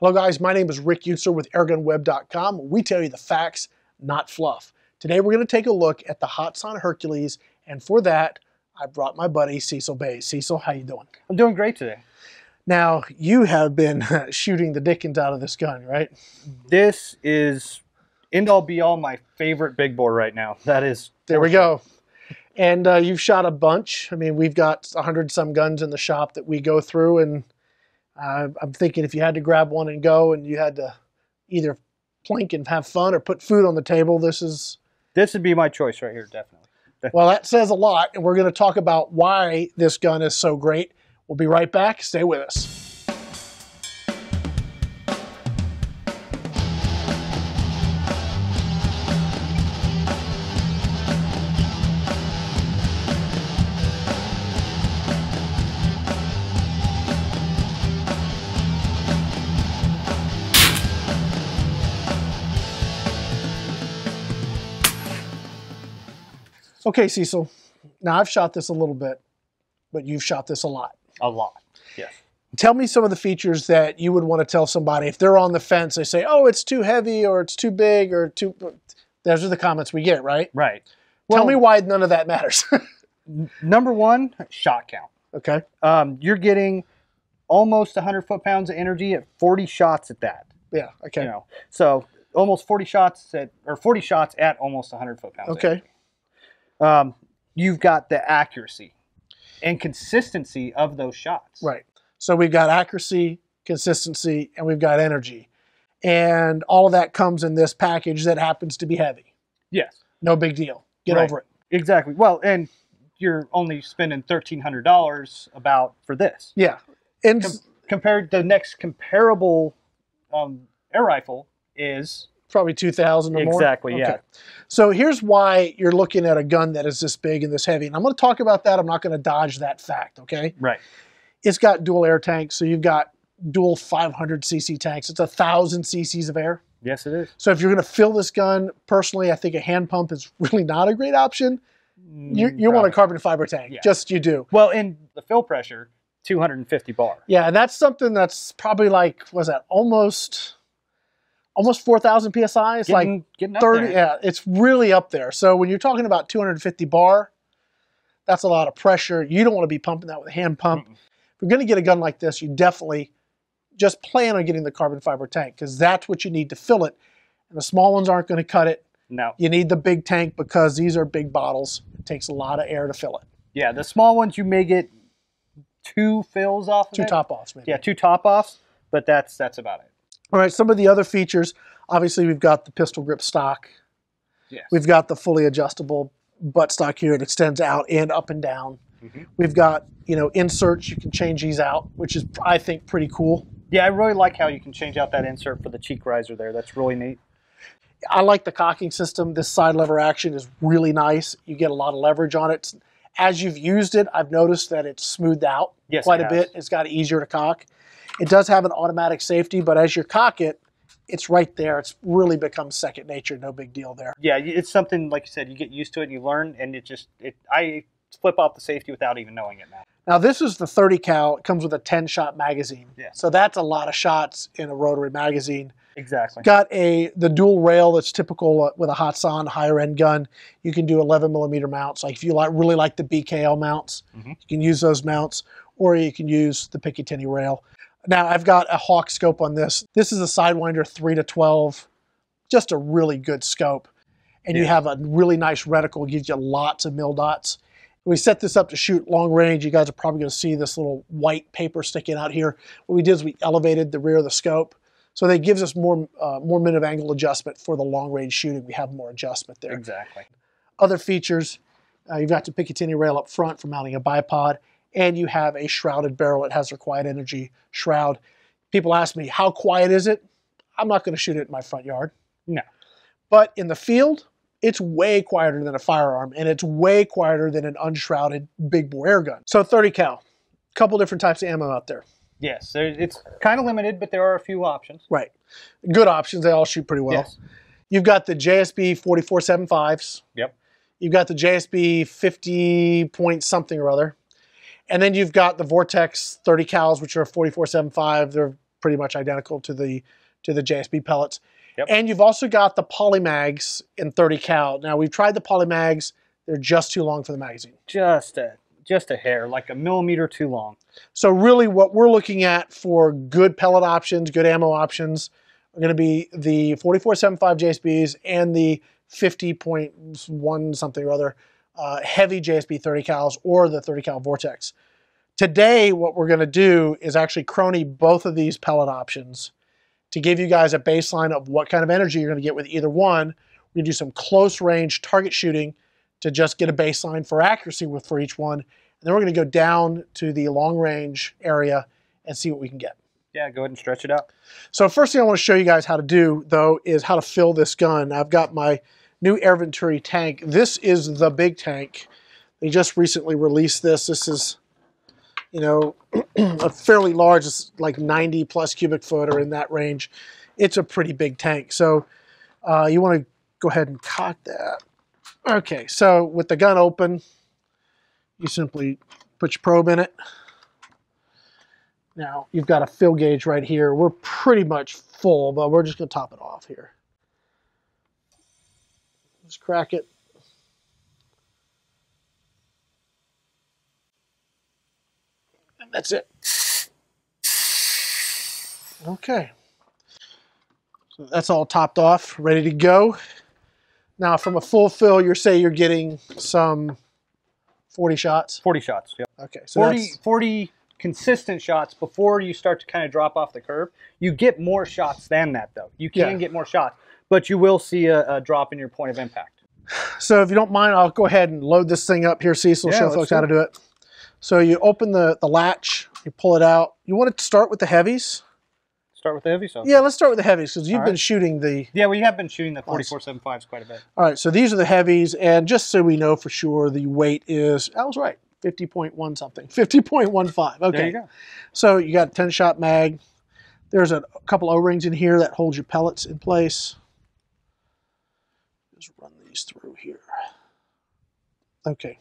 Hello, guys. My name is Rick Eutsler with AirgunWeb.com. We tell you the facts, not fluff. Today, we're going to take a look at the Hatsan Hercules, and for that, I brought my buddy Cecil Bays. Cecil, how you doing? I'm doing great today. Now, you have been shooting the dickens out of this gun, right? This is end all be all my favorite big bore right now. That is there we go. And uh, you've shot a bunch. I mean, we've got a hundred some guns in the shop that we go through, and uh, I'm thinking if you had to grab one and go, and you had to either plink and have fun or put food on the table, this is this would be my choice right here, definitely. well, that says a lot, and we're going to talk about why this gun is so great. We'll be right back. Stay with us. Okay, Cecil. Now I've shot this a little bit, but you've shot this a lot. A lot, yes. Tell me some of the features that you would want to tell somebody if they're on the fence. They say, "Oh, it's too heavy, or it's too big, or too." Those are the comments we get, right? Right. Tell well, me why none of that matters. number one, shot count. Okay. Um, you're getting almost 100 foot pounds of energy at 40 shots at that. Yeah. Okay. You know, so almost 40 shots at or 40 shots at almost 100 foot pounds. Okay um, you've got the accuracy and consistency of those shots. Right. So we've got accuracy, consistency, and we've got energy. And all of that comes in this package that happens to be heavy. Yes. No big deal. Get right. over it. Exactly. Well, and you're only spending thirteen hundred dollars about for this. Yeah. And Com- compared the next comparable um, air rifle is probably 2000 or exactly, more? Exactly, okay. yeah. So here's why you're looking at a gun that is this big and this heavy. And I'm going to talk about that. I'm not going to dodge that fact, okay? Right. It's got dual air tanks, so you've got dual 500 cc tanks. It's a 1,000 cc's of air. Yes, it is. So if you're going to fill this gun, personally, I think a hand pump is really not a great option. Mm, you, you want a carbon fiber tank, yeah. just you do. Well, in the fill pressure, 250 bar. Yeah, and that's something that's probably like, was that almost almost 4,000 psi. It's getting, like getting 30. Yeah, it's really up there. So when you're talking about 250 bar, that's a lot of pressure. You don't want to be pumping that with a hand pump. Mm -mm. If you're going to get a gun like this, you definitely just plan on getting the carbon fiber tank because that's what you need to fill it. And the small ones aren't going to cut it. No. You need the big tank because these are big bottles. It takes a lot of air to fill it. Yeah, the small ones you may get two fills off of Two top offs, maybe. Yeah, two top offs, but that's that's about it. All right, some of the other features, obviously we've got the pistol grip stock. Yes. We've got the fully adjustable butt stock here. It extends out and up and down. Mm-hmm. We've got, you know, inserts. You can change these out, which is, I think, pretty cool. Yeah, I really like how you can change out that insert for the cheek riser there. That's really neat. I like the cocking system. This side lever action is really nice. You get a lot of leverage on it. As you've used it, I've noticed that it's smoothed out yes, quite a bit. It's got easier to cock. It does have an automatic safety, but as you cock it, it's right there. It's really become second nature. No big deal there. Yeah, it's something like you said. You get used to it, and you learn, and it just it. I flip off the safety without even knowing it now. Now this is the 30 cal. It comes with a 10 shot magazine. Yeah. So that's a lot of shots in a rotary magazine. Exactly. Got a the dual rail that's typical uh, with a Hatsan higher end gun. You can do 11 millimeter mounts. Like if you like really like the BKL mounts, mm-hmm. you can use those mounts, or you can use the Picatinny rail. Now I've got a Hawke scope on this. This is a Sidewinder 3 to 12, just a really good scope. And yeah. you have a really nice reticle, gives you lots of mil dots. We set this up to shoot long range. You guys are probably going to see this little white paper sticking out here. What we did is we elevated the rear of the scope. So that gives us more, uh, more minute of angle adjustment for the long range shooting. We have more adjustment there. Exactly. Other features, uh, you've got the Picatinny rail up front for mounting a bipod and you have a shrouded barrel. It has a quiet energy shroud. People ask me, how quiet is it? I'm not going to shoot it in my front yard. No. But in the field, it's way quieter than a firearm, and it's way quieter than an unshrouded big bore air gun. So 30 cal, a couple different types of ammo out there. Yes, it's kind of limited, but there are a few options. Right. Good options. They all shoot pretty well. Yes. You've got the JSB 4475s. Yep. You've got the JSB 50 point something or other. And then you've got the Vortex 30 cals, which are 4475. They're pretty much identical to the to the JSB pellets. Yep. And you've also got the Polymags in 30 cal. Now we've tried the Polymags; they're just too long for the magazine. Just a just a hair, like a millimeter too long. So really, what we're looking at for good pellet options, good ammo options, are going to be the 4475 JSBs and the 50.1 something or other uh, heavy JSB 30 cals or the 30 cal Vortex. Today, what we're going to do is actually chrony both of these pellet options to give you guys a baseline of what kind of energy you're going to get with either one. We're going to do some close range target shooting to just get a baseline for accuracy with for each one. And then we're going to go down to the long range area and see what we can get. Yeah, go ahead and stretch it out. So first thing I want to show you guys how to do though is how to fill this gun. I've got my new Air Venturi tank. This is the big tank. They just recently released this. This is, you know, a fairly large, it's like 90 plus cubic foot or in that range. It's a pretty big tank. So uh, you want to go ahead and cock that. Okay, so with the gun open, you simply put your probe in it. Now, you've got a fill gauge right here. We're pretty much full, but we're just going to top it off here. Just crack it. And that's it. Okay. So that's all topped off, ready to go. Now, from a full fill, you're say you're getting some 40 shots. 40 shots. Yep. Okay, so 40, that's 40 consistent shots before you start to kind of drop off the curve. You get more shots than that, though. You can Yeah. get more shots, but you will see a, a drop in your point of impact. So if you don't mind, I'll go ahead and load this thing up here, Cecil, Yeah, show folks how to do it. So you open the, the latch, you pull it out. You want to start with the heavies? Start with the heavies? so. Yeah, let's start with the heavies because you've All been shooting the. Yeah, we have been shooting the 4475s quite a bit. All right, so these are the heavies, and just so we know for sure, the weight is, I was right, 50.1 something, 50.15. Okay. There you go. So you got a 10 shot mag. There's a couple O-rings in here that hold your pellets in place. Just run these through here. Okay.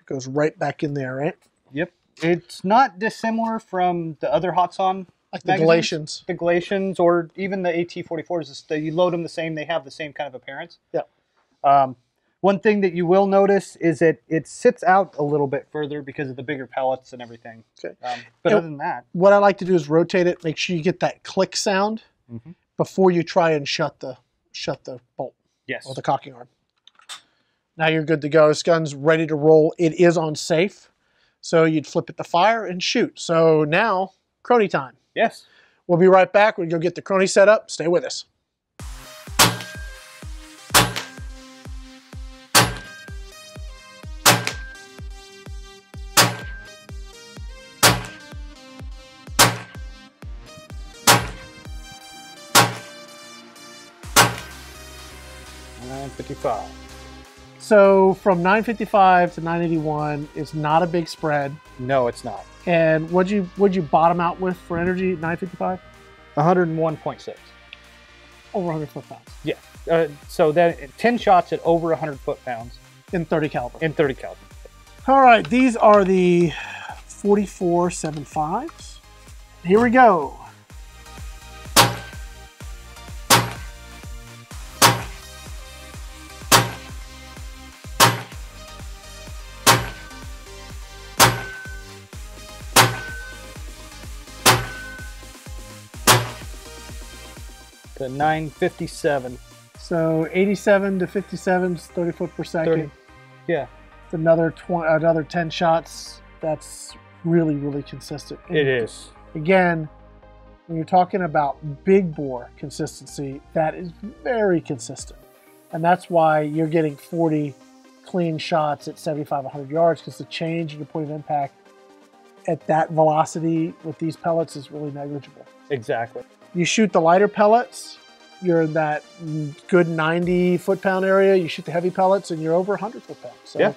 It goes right back in there, right? Yep. It's not dissimilar from the other Hatsan Like the. Galatians. the Galatians or even the AT44s, it's the- you load them the same, they have the same kind of appearance. Yep. Um, one thing that you will notice is that it sits out a little bit further because of the bigger pellets and everything. Okay. Um, but Yep. other than that, What I like to do is rotate it, make sure you get that click sound Mhm. Before you try and shut the shut the bolt yes. or the cocking arm. Now you're good to go. This gun's ready to roll. It is on safe. So you'd flip it to fire and shoot. So now, chrony time. Yes. We'll be right back. We're going to get the chrony set up. Stay with us. Nine fifty-five. So from 955 to 981 is not a big spread. No, it's not. And what'd you what'd you bottom out with for energy? 955 One hundred and one point six. over 100 foot pounds Yeah. Uh, so that ten shots at over hundred foot pounds in 30 caliber. in thirty caliber. All right, these are the 4475s. Here we go. The nine fifty-seven. So 87 to 57 is 30 foot per second. 30. Yeah. It's another 20, another 10 shots. That's really, really consistent. It is. Again, when you're talking about big bore consistency, that is very consistent. And that's why you're getting 40 clean shots at 75, 100 yards because the change in your point of impact at that velocity with these pellets is really negligible. Exactly. You shoot the lighter pellets, you're in that good 90 foot pound area. You shoot the heavy pellets, and you're over 100 foot pounds. So Yeah.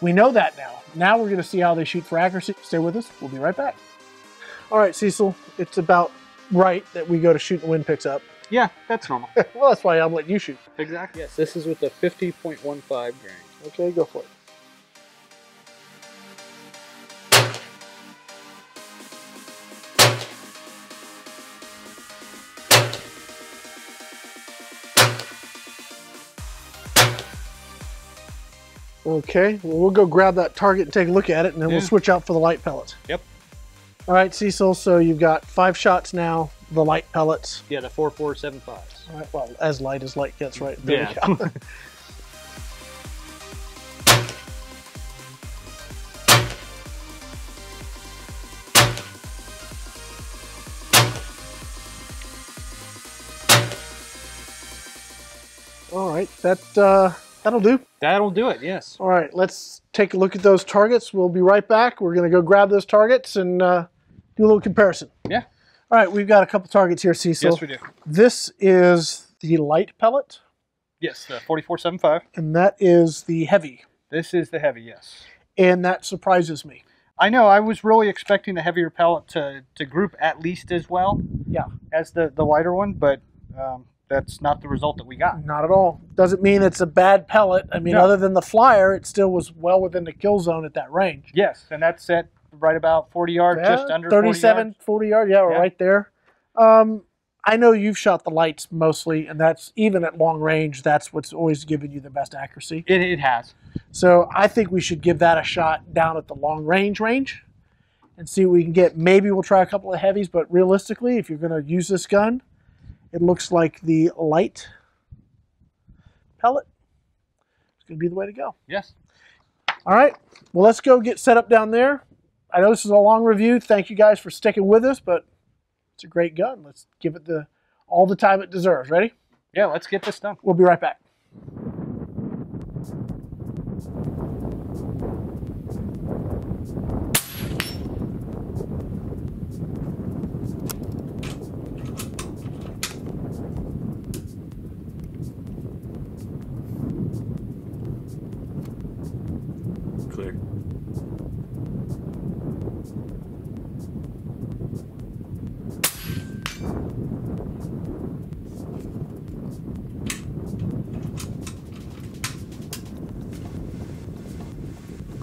we know that now. Now we're going to see how they shoot for accuracy. Stay with us. We'll be right back. All right, Cecil, it's about right that we go to shoot and the wind picks up. Yeah, that's normal. well, that's why I'm letting you shoot. exactly. Yes, this is with the fifty point one five grain. Okay, go for it. Okay, well, we'll go grab that target and take a look at it, and then we'll switch out for the light pellets. Yep. All right, Cecil, so you've got five shots now, the light pellets. Yeah, the four four seven fives. All right, well, as light as light gets, right? There Yeah. we. All right, that uh, that'll do. That'll do it. Yes. All right, let's take a look at those targets. We'll be right back. We're going to go grab those targets and uh, do a little comparison. Yeah. All right, we've got a couple targets here, Cecil. Yes, we do. This is the light pellet, Yes, the forty four seven five. and that is the heavy, This is the heavy. Yes. and that surprises me. I know. I was really expecting the heavier pellet to, to group at least as well Yeah, as the, the lighter one, but um, that's not the result that we got. not at all. Doesn't mean it's a bad pellet. I mean, No. other than the flyer, it still was well within the kill zone at that range. Yes, and that's at right about 40 yards, Yeah, just under 40 37, yards. 40 yards. Yeah, we're Yeah. right there. Um, I know you've shot the lights mostly, and that's even at long range. That's what's always given you the best accuracy. It, it has. So I think we should give that a shot down at the long range range, and see what we can get. Maybe we'll try a couple of heavies, but realistically, if you're going to use this gun, it looks like the light pellet is going to be the way to go. Yes. All right. Well, let's go get set up down there. I know this is a long review. Thank you guys for sticking with us, but it's a great gun. Let's give it the all the time it deserves. Ready? Yeah, let's get this done. We'll be right back. Clear.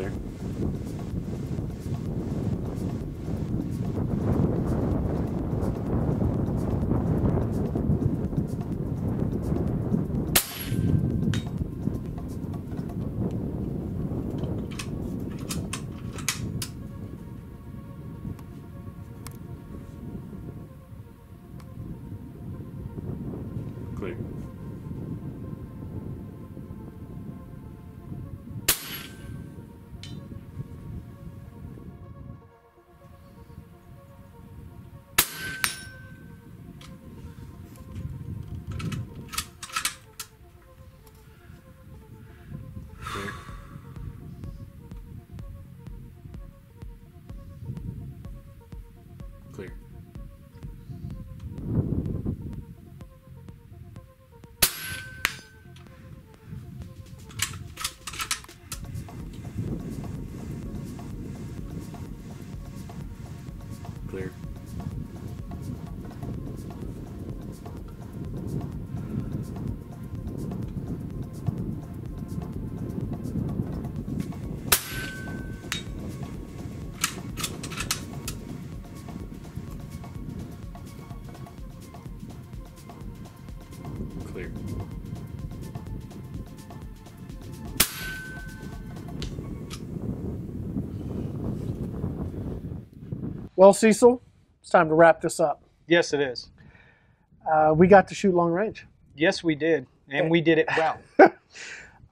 Clear. Clear. Well, Cecil, it's time to wrap this up. Yes, it is. Uh, we got to shoot long range. Yes, we did. And we did it well.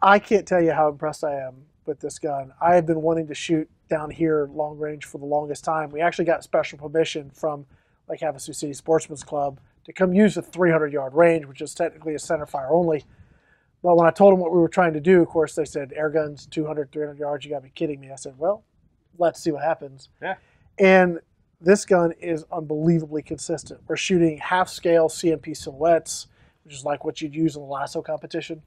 I can't tell you how impressed I am with this gun. I have been wanting to shoot down here long range for the longest time. We actually got special permission from Lake Havasu City Sportsman's Club to come use the 300 yard range, which is technically a center fire only. But when I told them what we were trying to do, of course, they said air guns, 200, 300 yards. You got to be kidding me. I said, well, let's see what happens. Yeah. And this gun is unbelievably consistent. We're shooting half scale CMP silhouettes, which is like what you'd use in the lasso competition.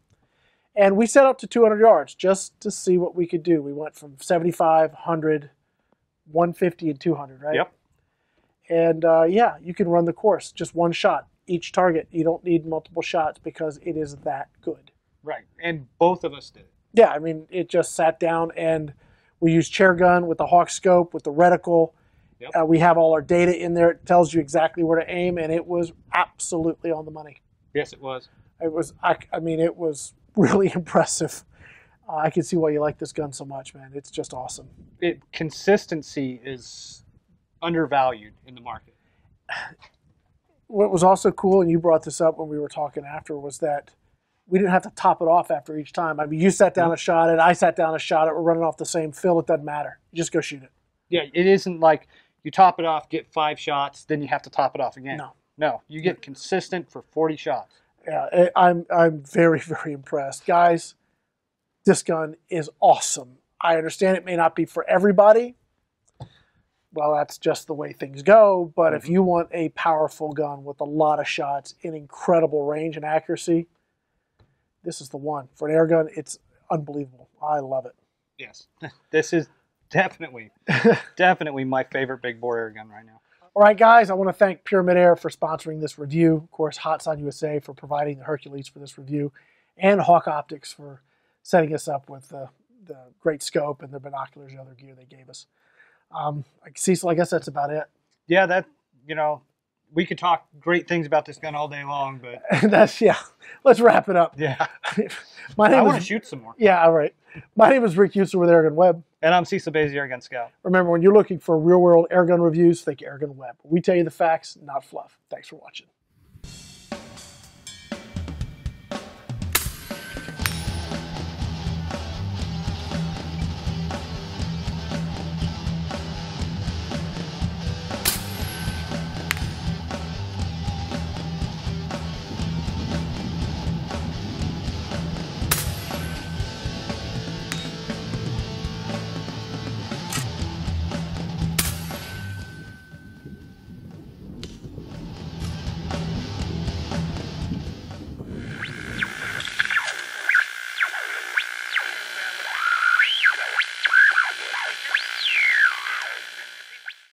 And we set up to 200 yards just to see what we could do. We went from 75, 100, 150, and 200, right? Yep. And uh, yeah, you can run the course, just one shot each target. You don't need multiple shots because it is that good. Right. And both of us did it. Yeah, I mean, it just sat down and we used ChairGun with the Hawke scope, with the reticle. Yep. Uh, we have all our data in there. It tells you exactly where to aim, and it was absolutely on the money. Yes, it was. It was, I, I mean, it was really impressive. Uh, I can see why you like this gun so much, man. It's just awesome. It consistency is undervalued in the market. What was also cool, and you brought this up when we were talking after, was that we didn't have to top it off after each time. I mean, you sat down and shot it, I sat down and shot it. We're running off the same fill. It doesn't matter. You just go shoot it. Yeah, it isn't like you top it off, get five shots, then you have to top it off again. No. No, you get consistent for 40 shots. Yeah, I'm I'm very very impressed, guys. This gun is awesome. I understand it may not be for everybody. Well, that's just the way things go. But if mm-hmm. you want a powerful gun with a lot of shots in incredible range and accuracy, this is the one for an air gun. It's unbelievable. I love it. Yes. this is definitely, definitely my favorite big bore air gun right now. All right, guys, I want to thank Pyramyd Air for sponsoring this review. Of course, Hatsan USA for providing the Hercules for this review, and Hawke Optics for setting us up with the, the great scope and the binoculars and other gear they gave us. Um, Cecil, I guess that's about it. Yeah, that, you know, we could talk great things about this gun all day long, but that's yeah. Let's wrap it up. yeah, My name. I want to shoot some more. yeah, all right. My name is Rick Eutsler with Airgun Web. And I'm Cecil Basie Air Gun Scout. Remember, when you're looking for real world airgun reviews, think Airgun Web. We tell you the facts, not fluff. Thanks for watching.